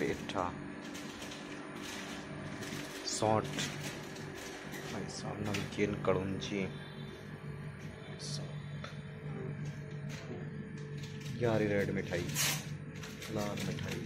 मीठा सौंठ। भाई साहब नमकीन कड़ुंची यारी रेड मिठाई। लाल मिठाई।